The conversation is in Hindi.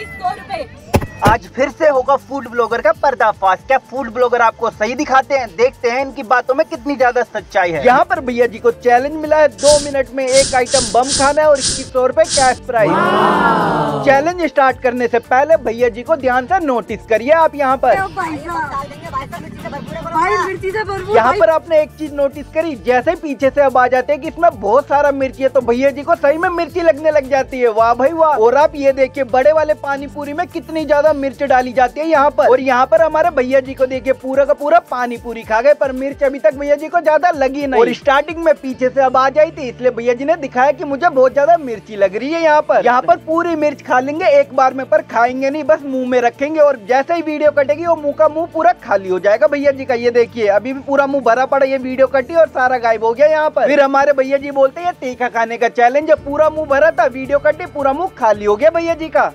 इक्कीस सौ रूपए आज फिर से होगा फ़ूड ब्लॉगर का पर्दाफाश। क्या फ़ूड ब्लॉगर आपको सही दिखाते हैं? देखते हैं इनकी बातों में कितनी ज़्यादा सच्चाई है। यहाँ पर भैया जी को चैलेंज मिला है। दो मिनट में एक आइटम बम खाना है और इक्कीस सौ रूपए कैश प्राइज चैलेंज स्टार्ट करने से पहले भैया जी को ध्यान से नोटिस करिए आप यहाँ पर। यहाँ पर आपने एक चीज़ नोटिस करी। जैसे पीछे से अब आ जाते हैं कि इसमें बहुत सारा मिर्ची है तो भैया जी को सही में मिर्ची लगने लग जाती है। वाह भाई वाह। और आप ये देखिए बड़े वाले पानी पूरी में कितनी ज़्यादा मिर्च डाली जाती है यहाँ पर। और यहाँ पर हमारे भैया जी को देखिए, पूरा का पूरा पानी पूरी खा गए, पर मिर्च अभी तक भैया जी को ज़्यादा लगी नहीं। और स्टार्टिंग में पीछे से अब आ जाई थी, इसलिए भैया जी ने दिखाया कि मुझे बहुत ज़्यादा मिर्ची लग रही है यहाँ पर। यहाँ पर पूरी मिर्च खा लेंगे, एक बार में पर खाएँगे नहीं, बस मुँह में रखेंगे और जैसे ही वीडियो कटेगी, वो मुँह का मुँह पूरा खाली हो जाएगा भैया जी का। ये देखिए, अभी भी पूरा मुँह भरा पड़ा ये वीडियो कटी और सारा गायब हो गया यहाँ पर। फिर हमारे भैया जी बोलते हैं तीखा खाने का चैलेंज पूरा मुँह भरा था, वीडियो कटी, पूरा मुँह खाली हो गया भैया जी का।